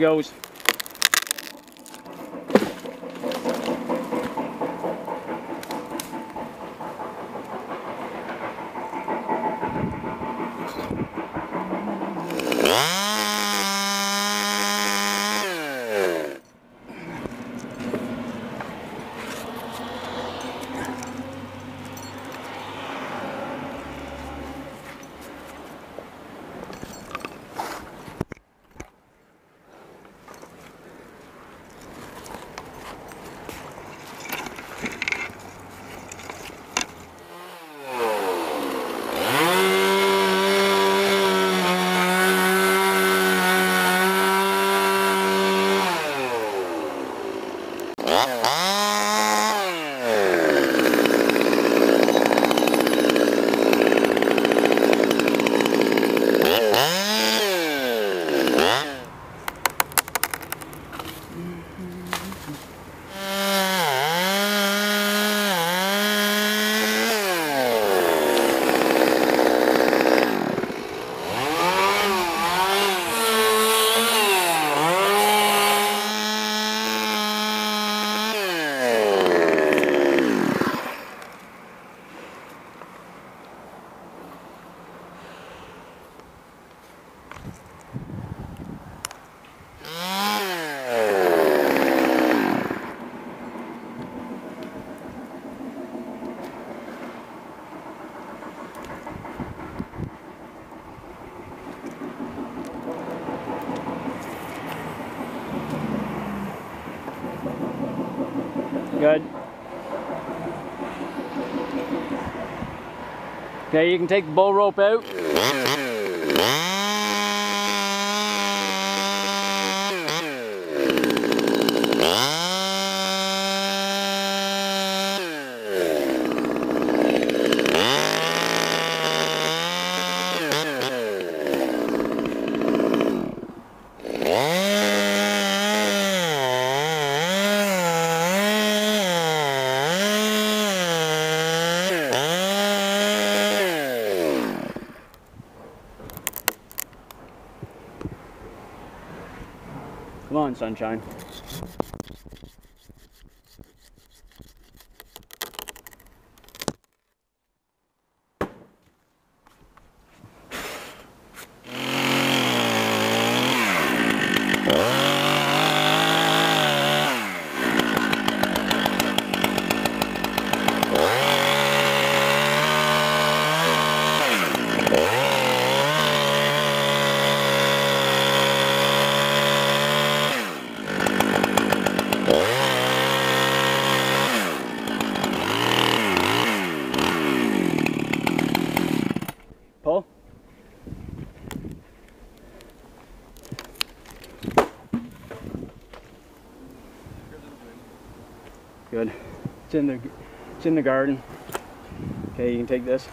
Goes. Good. Okay, you can take the bull rope out. Come on, sunshine. Good. It's in the it's in the garden. Okay, you can take this.